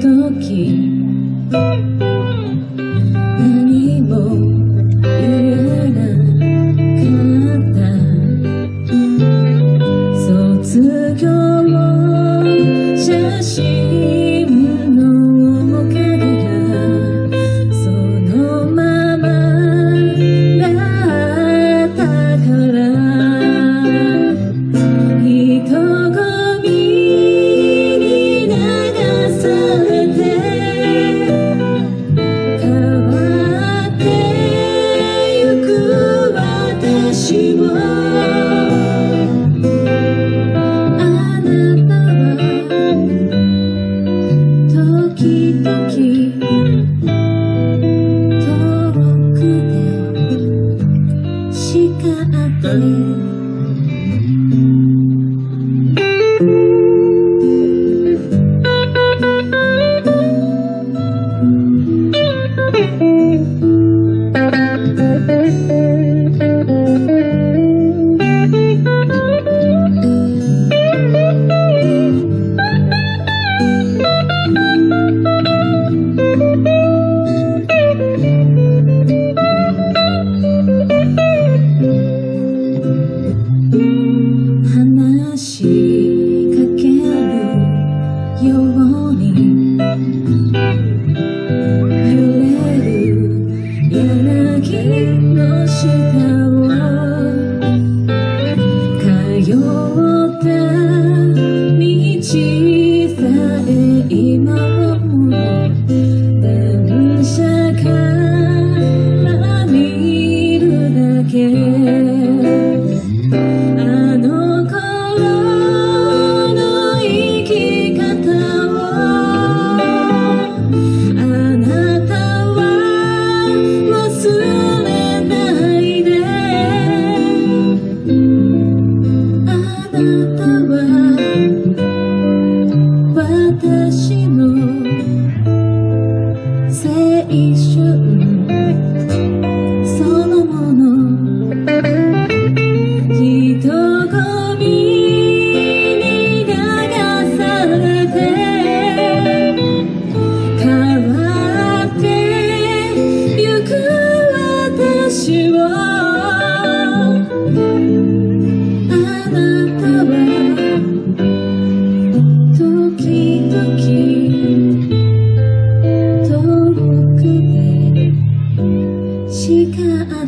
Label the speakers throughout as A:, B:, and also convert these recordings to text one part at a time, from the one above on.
A: 時。何も言えなかった。卒業写真 You.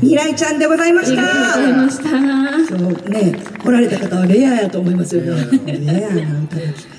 B: 平井ちゃんでございました。
A: ありがとうございました。
B: そうね来られた方はレアやと思いますよね。レアな歌が聞か